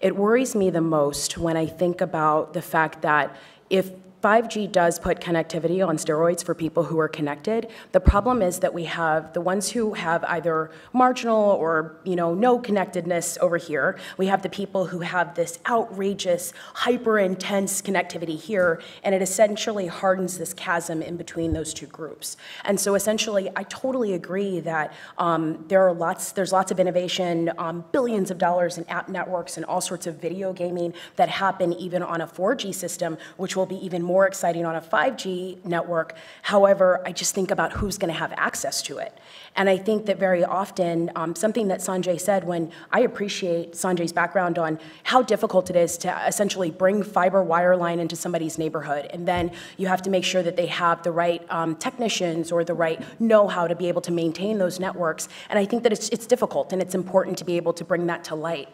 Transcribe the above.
It worries me the most when I think about the fact that if 5G does put connectivity on steroids for people who are connected. The problem is that we have the ones who have either marginal or you know no connectedness over here. We have the people who have this outrageous, hyper intense connectivity here, and it essentially hardens this chasm in between those two groups. And so essentially, I totally agree that um, there are lots, there's lots of innovation, um, billions of dollars in app networks and all sorts of video gaming that happen even on a 4G system, which will be even more exciting on a 5G network. However, I just think about who's going to have access to it. And I think that very often, um, something that Sanjay said when I appreciate Sanjay's background on how difficult it is to essentially bring fiber wireline into somebody's neighborhood. And then you have to make sure that they have the right um, technicians or the right know how to be able to maintain those networks. And I think that it's, it's difficult and it's important to be able to bring that to light.